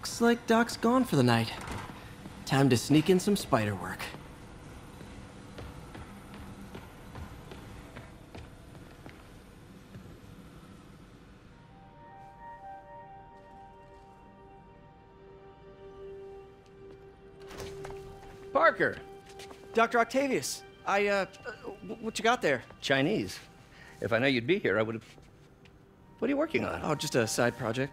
Looks like Doc's gone for the night. Time to sneak in some spider work. Parker! Dr. Octavius, I, uh, what you got there? Chinese. If I know you'd be here, I would have. What are you working on? Oh, just a side project.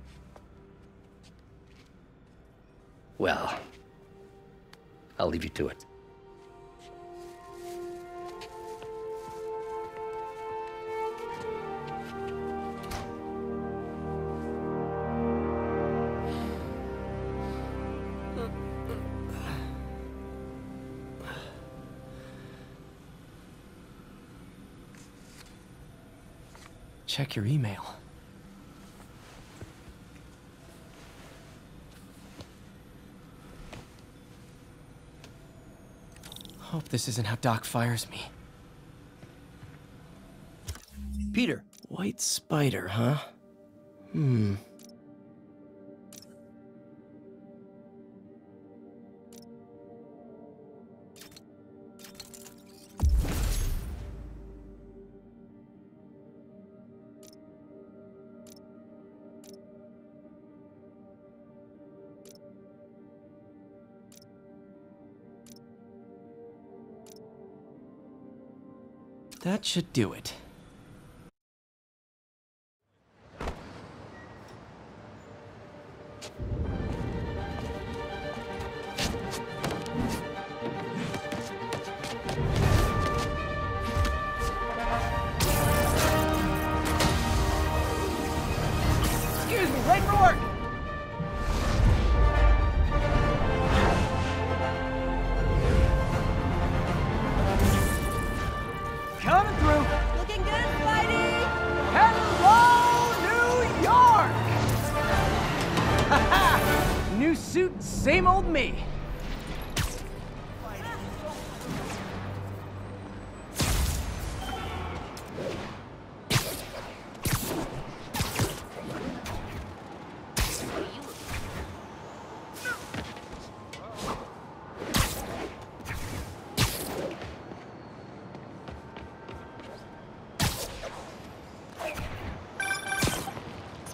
Well, I'll leave you to it. Check your email. This isn't how Doc fires me. Peter, White spider, huh? Hmm. That should do it.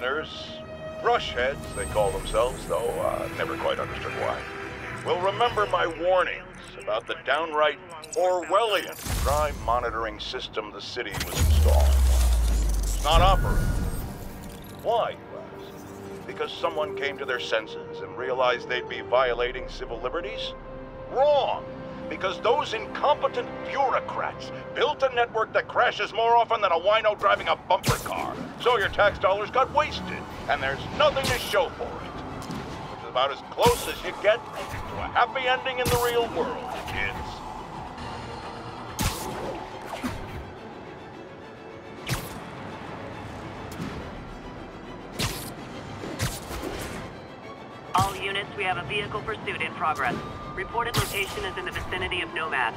Listeners, brushheads they call themselves, though uh, never quite understood why, will remember my warnings about the downright Orwellian crime monitoring system the city was installing. It's not operating. Why, you ask? Because someone came to their senses and realized they'd be violating civil liberties? Wrong! Because those incompetent bureaucrats built a network that crashes more often than a wino driving a bumper car. So your tax dollars got wasted, and there's nothing to show for it. Which is about as close as you get to a happy ending in the real world, kids. All units, we have a vehicle pursuit in progress. Reported location is in the vicinity of Nomad.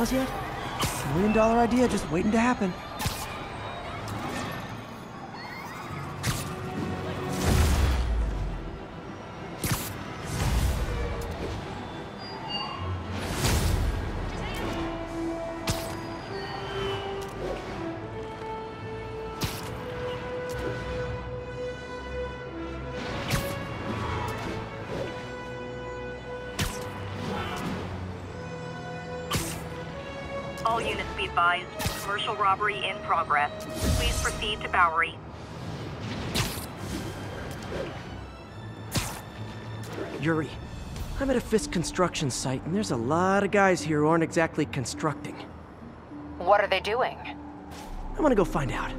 A yet? Million dollar idea just waiting to happen. All units be advised. Commercial robbery in progress. Please proceed to Bowery. Yuri, I'm at a Fisk construction site, and there's a lot of guys here who aren't exactly constructing. What are they doing? I want to go find out.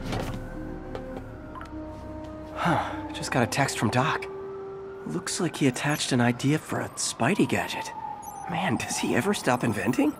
Huh, just got a text from Doc. Looks like he attached an idea for a Spidey gadget. Man, does he ever stop inventing?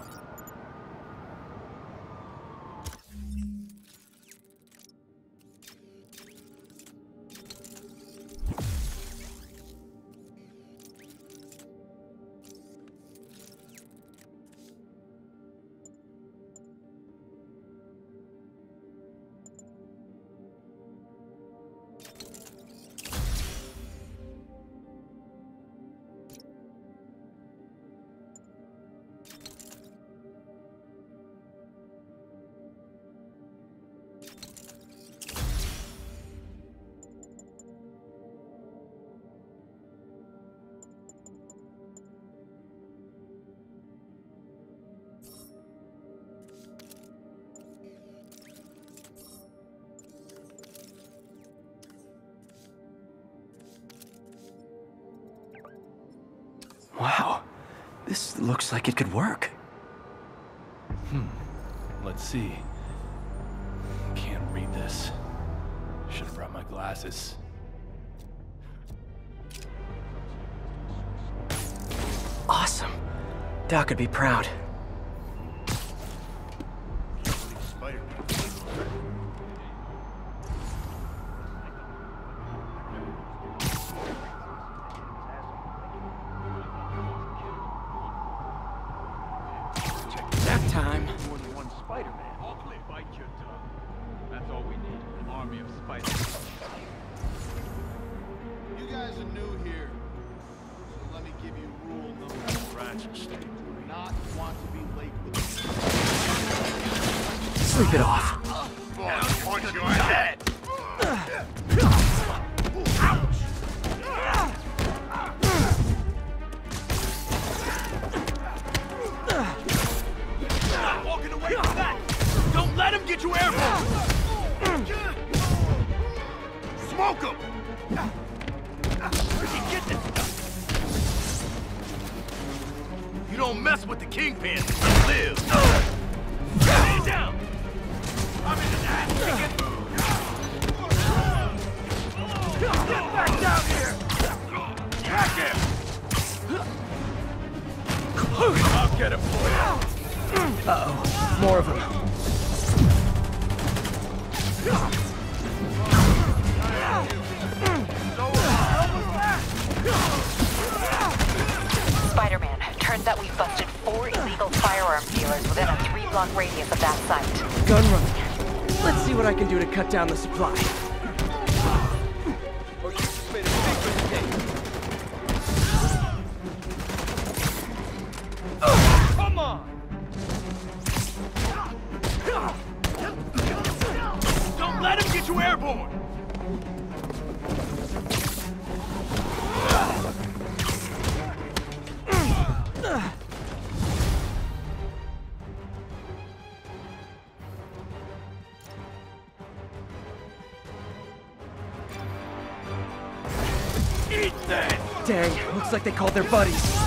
Looks like it could work. Hmm. Let's see. Can't read this. Should have brought my glasses. Awesome. Doc would be proud. Down the supply. Come on! Don't let him get you airborne! They called their buddies.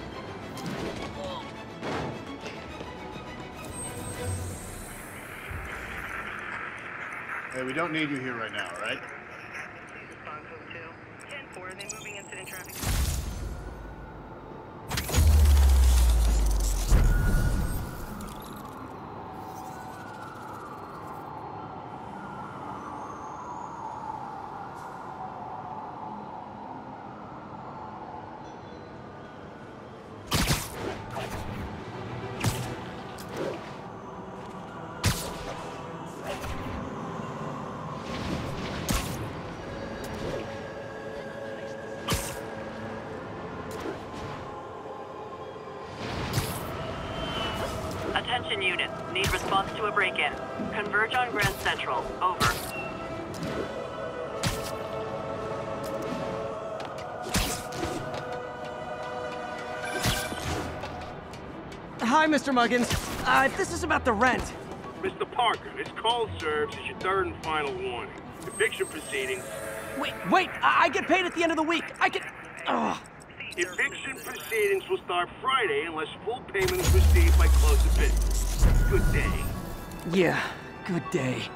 Hey, we don't need you here right now, right? Need response to a break-in. Converge on Grand Central. Over. Hi, Mr. Muggins. Uh, this is about the rent. Mr. Parker, this call serves as your third and final warning. Eviction proceedings. Wait, wait! I, I get paid at the end of the week. I get. Ugh. Eviction proceedings will start Friday unless full payment is received by close of business. Good day. Yeah, good day.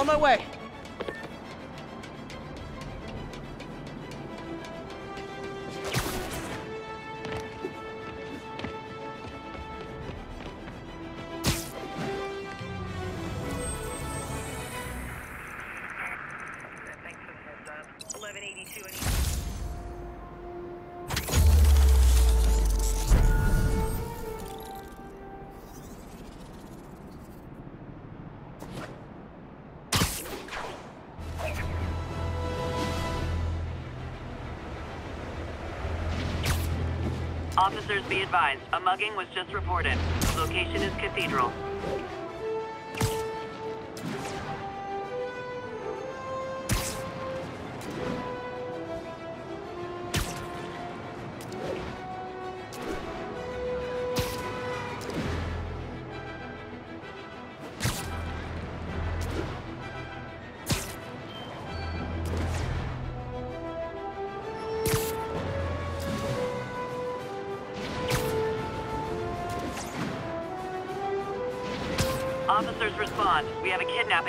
On my way. Officers be advised, a mugging was just reported. Location is Cathedral.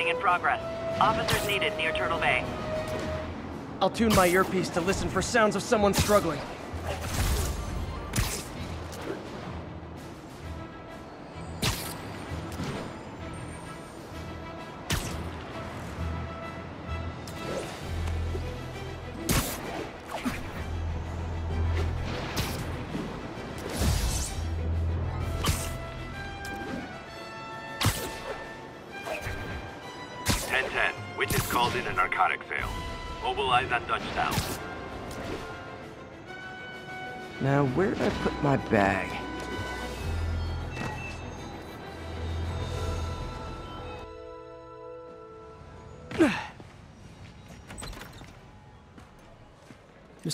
In progress. Officers needed near Turtle Bay. I'll tune my earpiece to listen for sounds of someone struggling.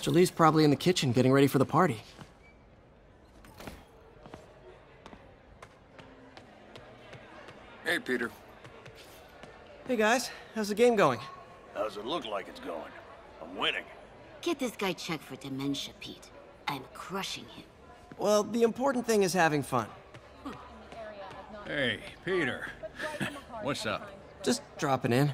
Mr. Lee's probably in the kitchen getting ready for the party. Hey, Peter. Hey guys, how's the game going? How's it look like it's going? I'm winning. Get this guy checked for dementia, Pete. I'm crushing him. Well, the important thing is having fun. Hey, Peter. What's up? Just dropping in.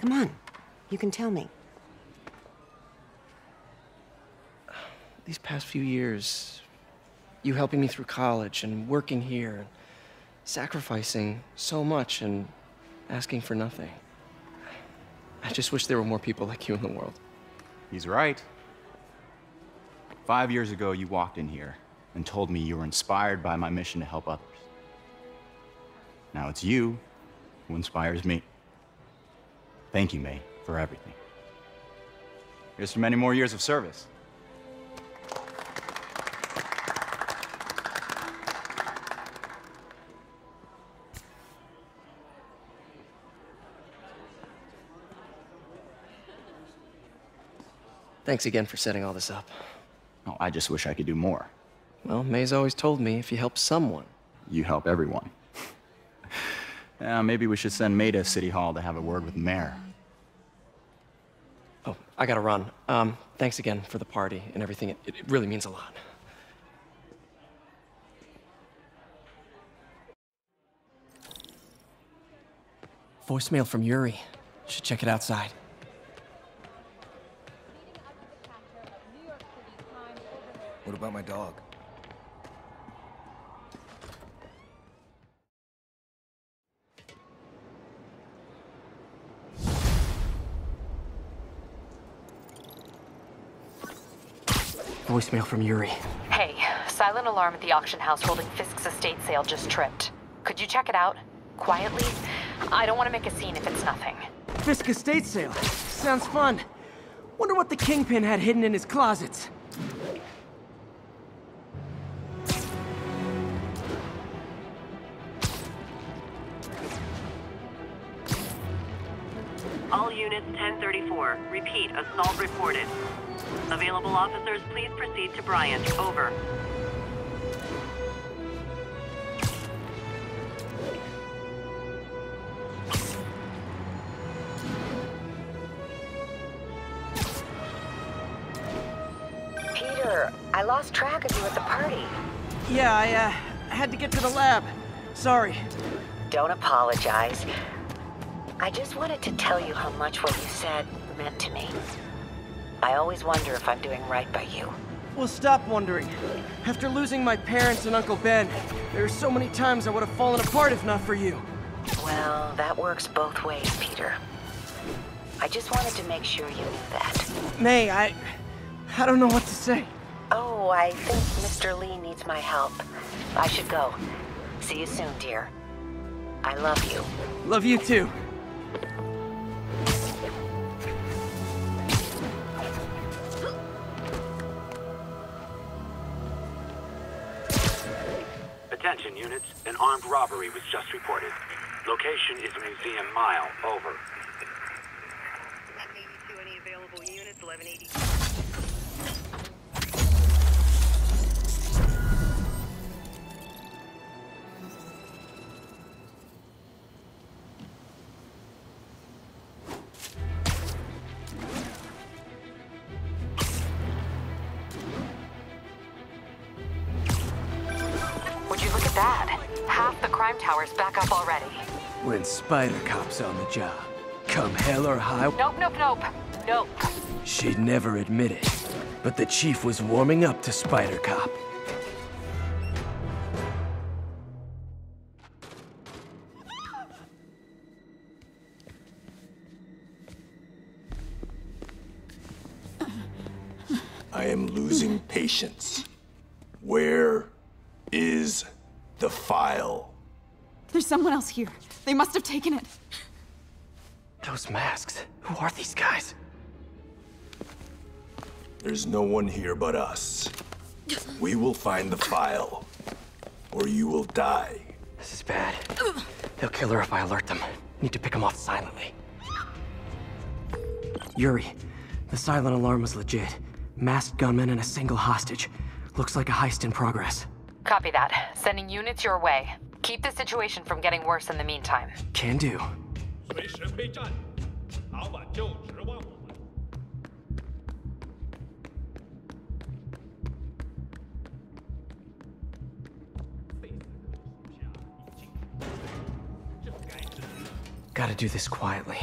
Come on, you can tell me. these past few years, you helping me through college and working here, and sacrificing so much and asking for nothing. I just wish there were more people like you in the world. He's right. Five years ago, you walked in here and told me you were inspired by my mission to help others. Now it's you who inspires me. Thank you, May, for everything. Here's to many more years of service. Thanks again for setting all this up. Oh, I just wish I could do more. Well, May's always told me if you help someone. You help everyone. Yeah, maybe we should send May to City Hall to have a word with the mayor. Oh, I gotta run. Um, thanks again for the party and everything. It, it really means a lot. Voicemail from Yuri. Should check it outside. What about my dog? Voicemail from Yuri. Hey, silent alarm at the auction house holding Fisk's estate sale just tripped. Could you check it out? Quietly? I don't want to make a scene if it's nothing. Fisk estate sale. Sounds fun. Wonder what the Kingpin had hidden in his closets. All units 1034. Repeat, assault reported. Available officers, please proceed to Bryant. Over. Peter, I lost track of you at the party. Yeah, I, uh, had to get to the lab. Sorry. Don't apologize. I just wanted to tell you how much what you said meant to me. I always wonder if I'm doing right by you. Well, stop wondering. After losing my parents and Uncle Ben, there are so many times I would have fallen apart if not for you. Well, that works both ways, Peter. I just wanted to make sure you knew that. May, I... I don't know what to say. Oh, I think Mr. Lee needs my help. I should go. See you soon, dear. I love you. Love you too. Units, an armed robbery was just reported. Location is museum mile. Over. 1182. Spider Cop's on the job, come hell or high, Nope, nope, nope. Nope. she'd never admit it. But the chief was warming up to Spider Cop. I am losing patience. Where is the file? There's someone else here. They must have taken it. Those masks. Who are these guys? There's no one here but us. We will find the file, or you will die. This is bad. They'll kill her if I alert them. Need to pick them off silently. Yuri, the silent alarm was legit. Masked gunmen and a single hostage. Looks like a heist in progress. Copy that. Sending units your way. Keep the situation from getting worse in the meantime. Can do. 随时备战，老板就指望我们。 Gotta do this quietly.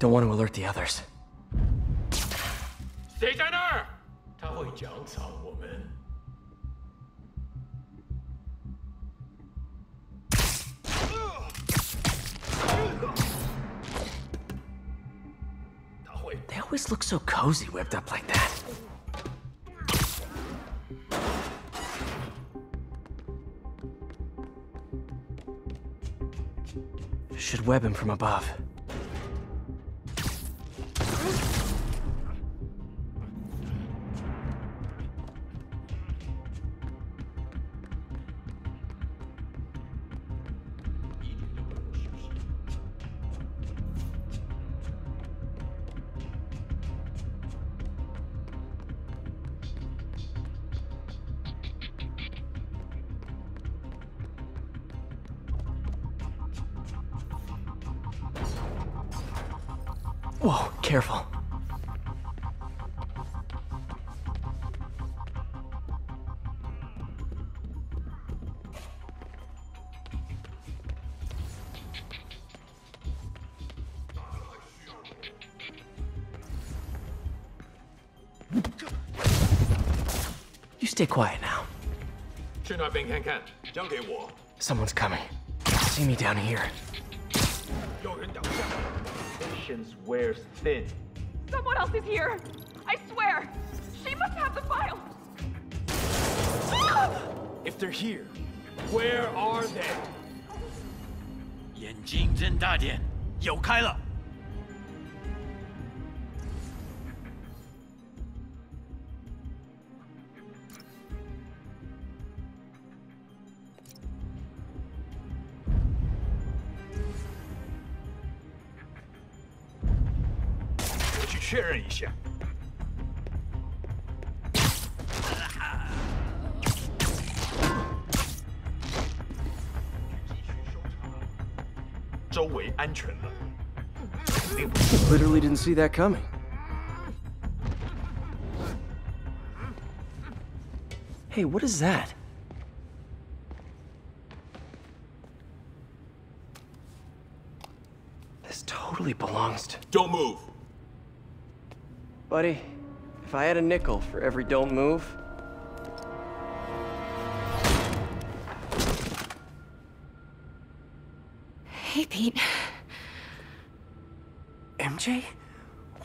Don't want to alert the others. 谁在那儿？他会奖赏 Always look so cozy whipped up like that. Should web him from above. Whoa, careful. You stay quiet now. Someone's coming. See me down here 有人挡下。 Patience wears thin. Someone else is here. I swear. She must have the file. If they're here, where are they? 眼睛睁大点，有开了。 See that coming. Hey, what is that? This totally belongs to. Don't move. Buddy, if I had a nickel for every don't move, Hey, Pete. MJ?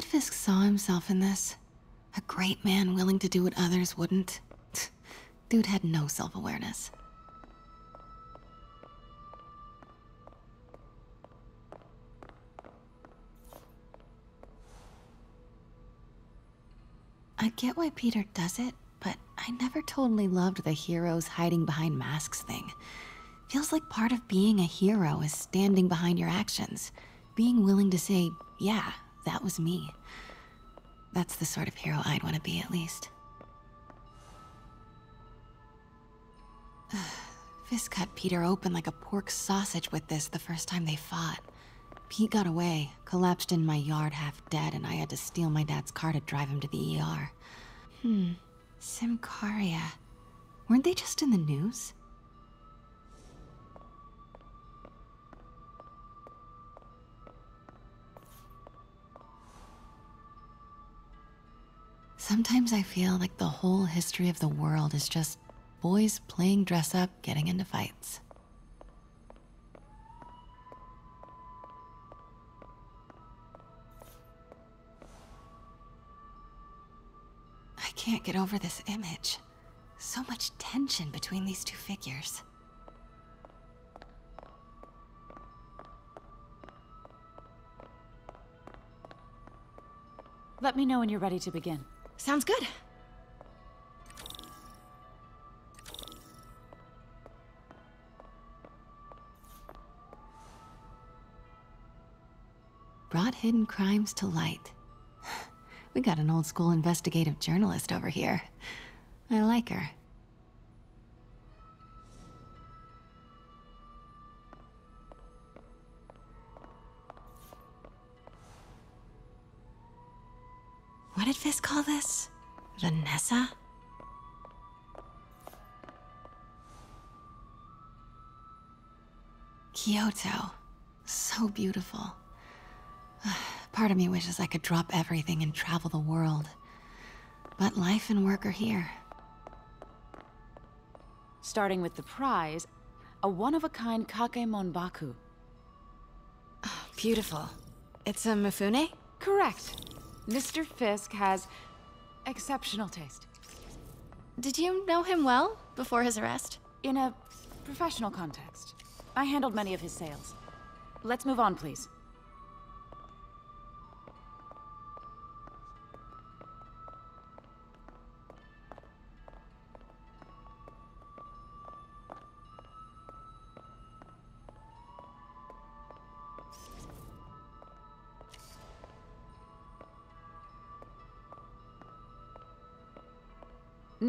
Bet Fisk saw himself in this. A great man willing to do what others wouldn't. Dude had no self-awareness. I get why Peter does it, but I never totally loved the heroes hiding behind masks thing. Feels like part of being a hero is standing behind your actions, being willing to say, yeah, that was me. That's the sort of hero I'd want to be, at least. Fisk cut Peter open like a pork sausage with this the first time they fought. Pete got away, collapsed in my yard half dead, and I had to steal my dad's car to drive him to the ER. Hmm. Symkaria. Weren't they just in the news? Sometimes I feel like the whole history of the world is just boys playing dress up, getting into fights. I can't get over this image. So much tension between these two figures. Let me know when you're ready to begin. Sounds good. Brought hidden crimes to light. We got an old school investigative journalist over here. I like her. What did Fisk call this? Vanessa? Kyoto. So beautiful. Part of me wishes I could drop everything and travel the world. But life and work are here. Starting with the prize, a one-of-a-kind Kakemon Baku. Beautiful. It's a Mifune? Correct. Mr. Fisk has exceptional taste. Did you know him well before his arrest? In a professional context. I handled many of his sales. Let's move on, please.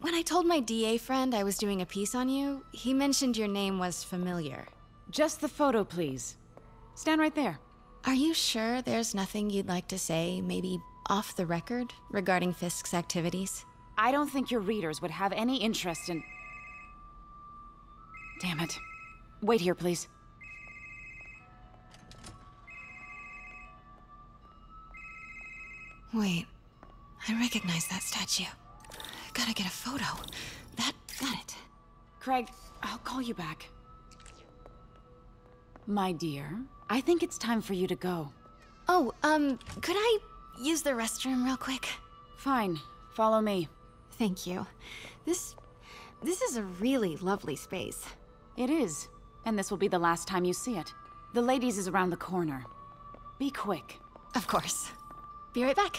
When I told my DA friend I was doing a piece on you, he mentioned your name was familiar. Just the photo, please. Stand right there. Are you sure there's nothing you'd like to say, maybe off the record, regarding Fisk's activities? I don't think your readers would have any interest in... Damn it. Wait here, please. Wait, I recognize that statue. Gotta get a photo. That, got it. Craig, I'll call you back. My dear, I think it's time for you to go. Oh, um, could I use the restroom real quick? Fine. Follow me. Thank you. This... this is a really lovely space. It is. And this will be the last time you see it. The ladies is around the corner. Be quick. Of course. Be right back.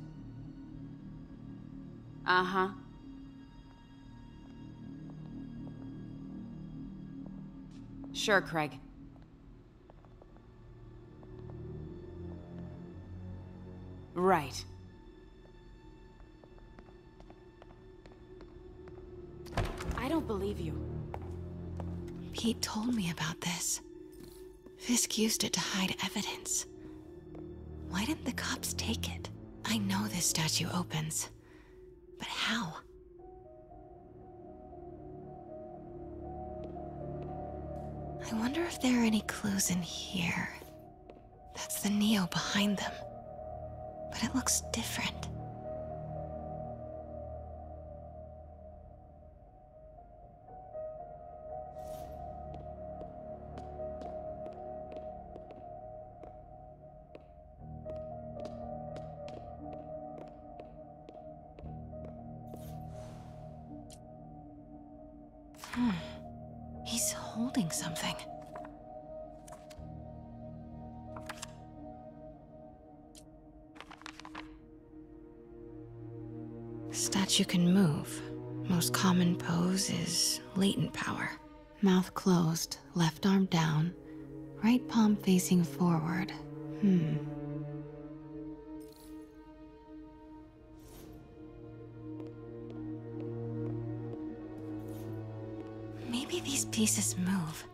Uh-huh. Sure, Craig. Right. I don't believe you. Pete told me about this. Fisk used it to hide evidence. Why didn't the cops take it? I know this statue opens. But how? I wonder if there are any clues in here. That's the Nio behind them. But it looks different. Hmm. He's holding something. Statue can move. Most common pose is latent power. Mouth closed, left arm down, right palm facing forward. Hmm. Pieces move.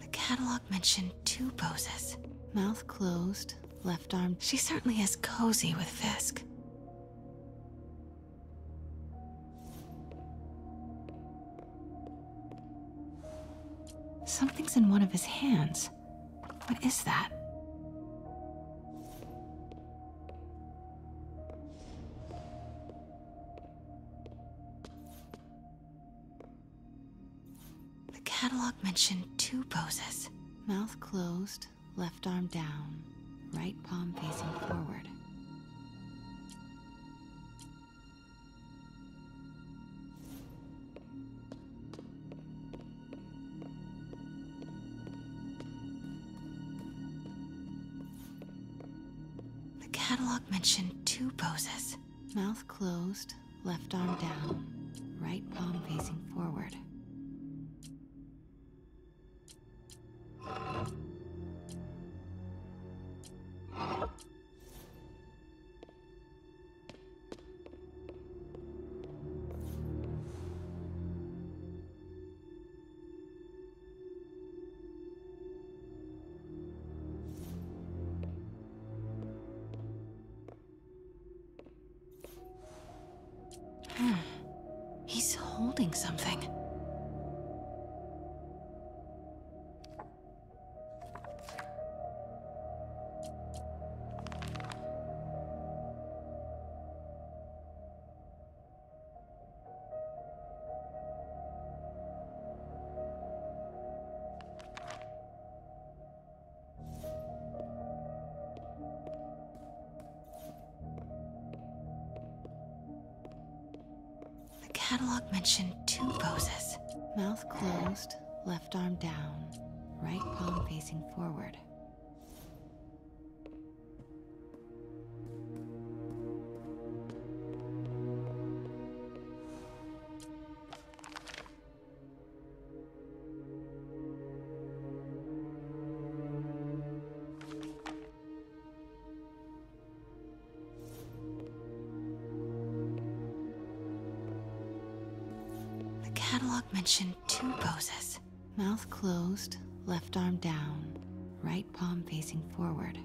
The catalog mentioned two poses. Mouth closed, left arm. She certainly cozy with Fisk. Something's in one of his hands. What is that? The catalog mentioned two poses. Mouth closed, left arm down, right palm facing forward. Catalog mentioned two poses. Mouth closed, left arm down, right palm facing forward. Facing forward. The catalog mentioned two poses. Mouth closed, left arm down, right palm facing forward.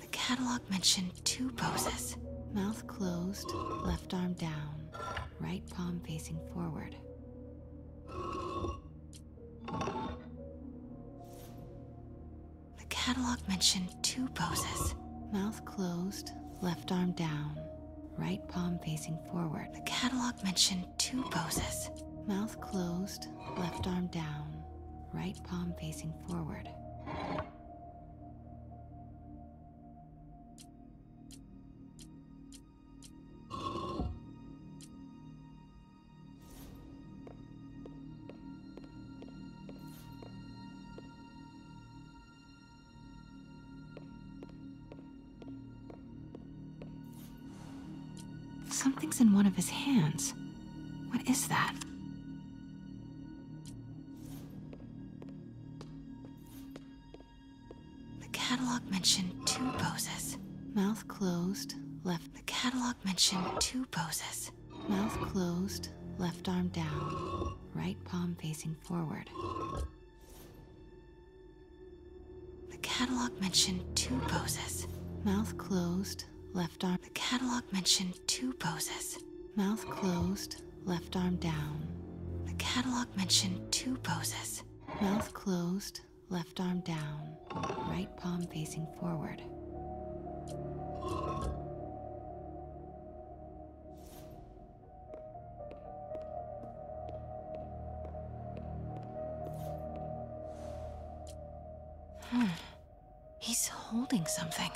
The catalog mentioned two poses. Mouth closed, left arm down, right palm facing forward. Catalog mentioned two poses. Mouth closed, left arm down, right palm facing forward. The catalog mentioned two poses. Mouth closed, left arm down, right palm facing forward. Left arm. The catalog mentioned two poses. Mouth closed, left arm down. The catalog mentioned two poses. Mouth closed, left arm down, right palm facing forward. Hmm. He's holding something.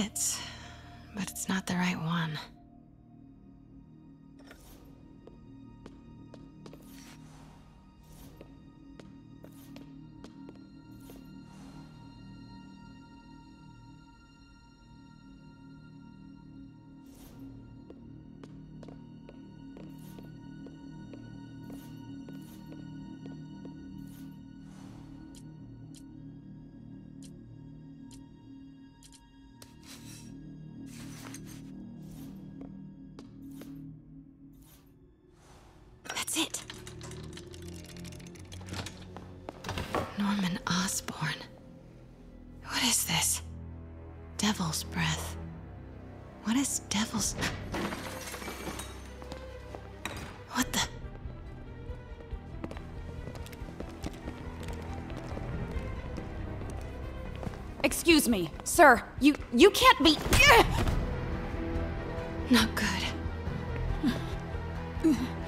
Fits, Norman Osborn. What is this? Devil's breath. What is devil's. What the. Excuse me, sir. You you can't be. Not good.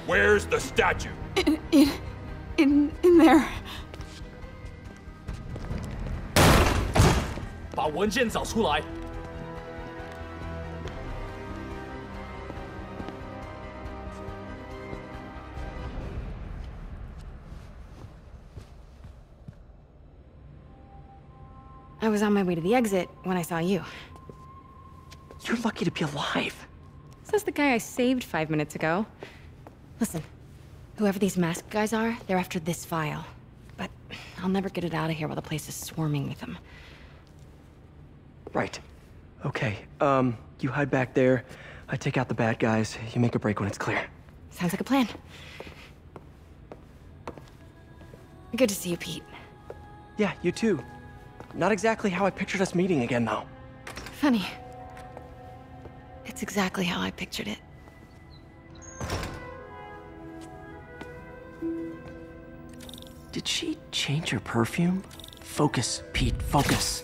Where's the statue? In in in, in there. 文件找出来。 I was on my way to the exit when I saw you. You're lucky to be alive. Says the guy I saved five minutes ago. Listen, whoever these masked guys are, they're after this file. But I'll never get it out of here while the place is swarming with them. Right. Okay, um, you hide back there. I take out the bad guys. You make a break when it's clear. Sounds like a plan. Good to see you, Pete. Yeah, you too. Not exactly how I pictured us meeting again, though. Funny. It's exactly how I pictured it. Did she change her perfume? Focus, Pete, focus.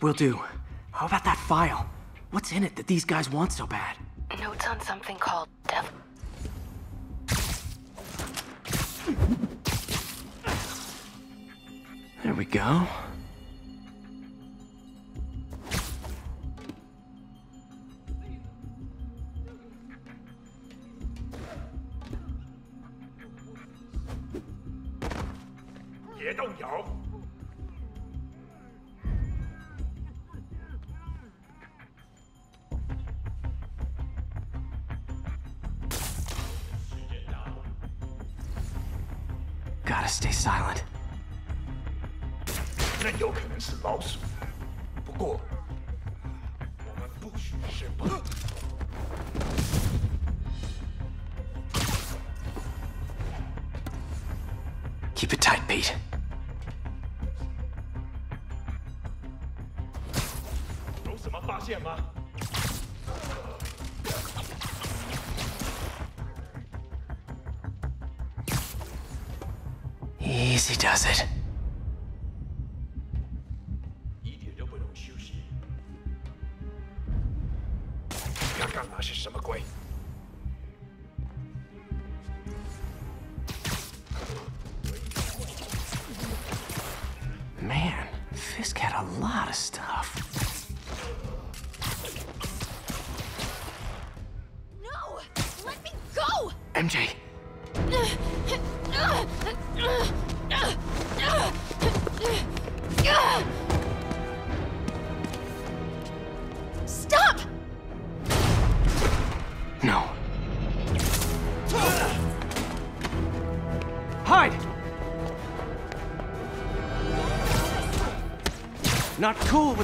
Will do. How about that file? What's in it that these guys want so bad? Notes on something called Devil. There we go. " simple. Keep it tight, Pete. Easy does it.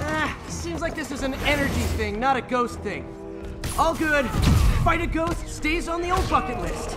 Ah, seems like this is an energy thing, not a ghost thing. All good. Fight a ghost stays on the old bucket list.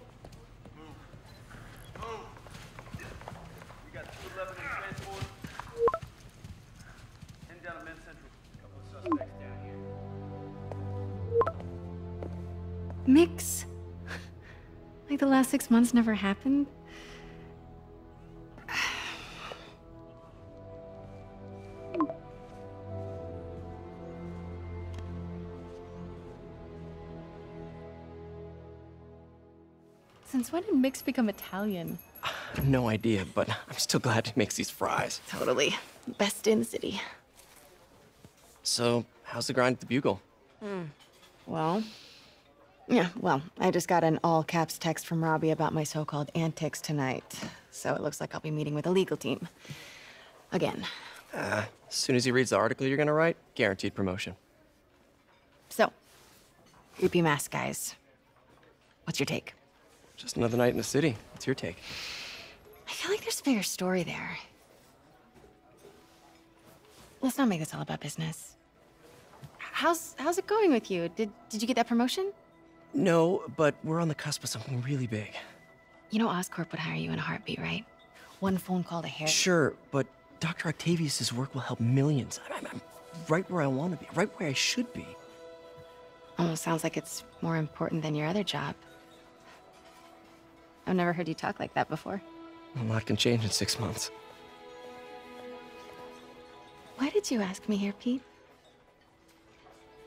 The last six months never happened? Since when did Mix become Italian? No idea, but I'm still glad he makes these fries. Totally. Best in the city. So, how's the grind at the Bugle? Hmm. Well, yeah, well, I just got an all caps text from Robbie about my so called antics tonight. So it looks like I'll be meeting with the legal team. Again. Uh, as soon as he reads the article you're gonna write, guaranteed promotion. So, creepy mask guys. What's your take? Just another night in the city. What's your take? I feel like there's a bigger story there. Let's not make this all about business. How's how's it going with you? Did did you get that promotion? No, but we're on the cusp of something really big. You know Oscorp would hire you in a heartbeat, right? One phone call to Harry. Sure, but Dr. Octavius's work will help millions. I'm, I'm right where I want to be, right where I should be. Almost sounds like it's more important than your other job. I've never heard you talk like that before. A lot can change in six months. Why did you ask me here, Pete?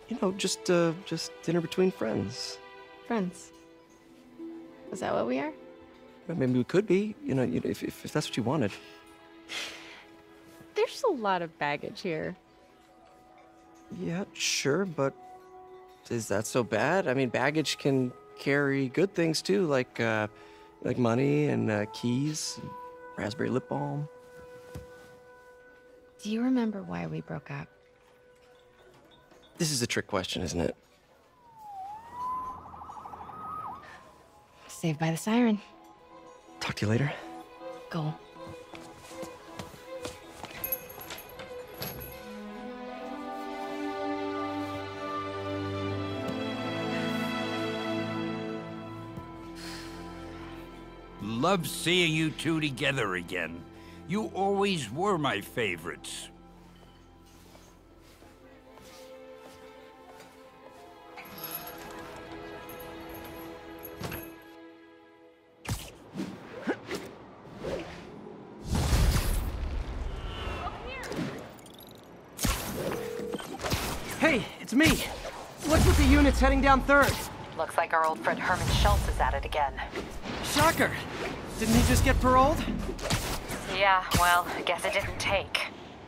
You know, just uh, just dinner between friends. Friends. Is that what we are? Well, Maybe we could be. You know, if, if if that's what you wanted. There's a lot of baggage here. Yeah, sure, but is that so bad? I mean, baggage can carry good things too, like uh, like money and uh, keys, and raspberry lip balm. Do you remember why we broke up? This is a trick question, isn't it? Saved by the siren. Talk to you later. Go. Love seeing you two together again. You always were my favorites. Heading down third? Looks like our old friend Herman Schultz is at it again. Shocker. Didn't he just get paroled? Yeah, well, I guess it didn't take.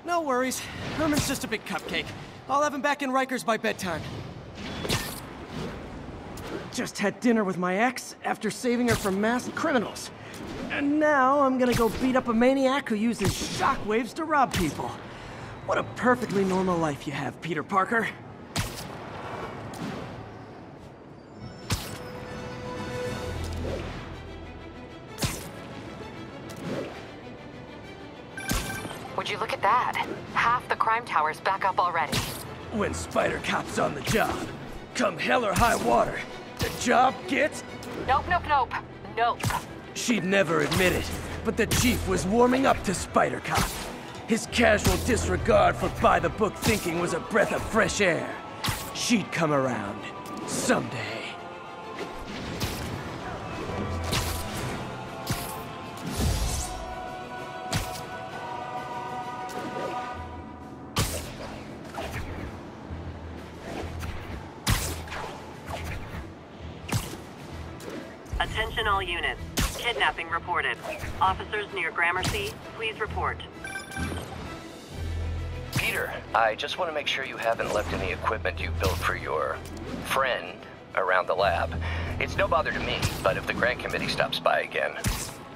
No worries. Herman's just a big cupcake. I'll have him back in Rikers by bedtime. Just had dinner with my ex after saving her from masked criminals. And now I'm gonna go beat up a maniac who uses shockwaves to rob people. What a perfectly normal life you have, Peter Parker. That? Half the crime tower's back up already. When Spider Cop's on the job, come hell or high water, the job gets... Nope, nope, nope. Nope. She'd never admit it, but the Chief was warming up to Spider Cop. His casual disregard for by-the-book thinking was a breath of fresh air. She'd come around. Someday. Kidnapping reported. Officers near Gramercy, please report. Peter, I just want to make sure you haven't left any equipment you built for your friend around the lab. It's no bother to me, but if the grant committee stops by again.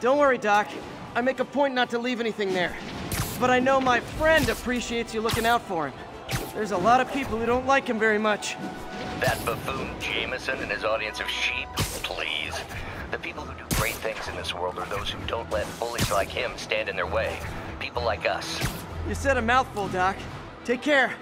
Don't worry, Doc. I make a point not to leave anything there. But I know my friend appreciates you looking out for him. There's a lot of people who don't like him very much. That buffoon Jameson and his audience of sheep? Please. The people who do great things in this world are those who don't let bullies like him stand in their way. People like us. You said a mouthful, Doc. Take care.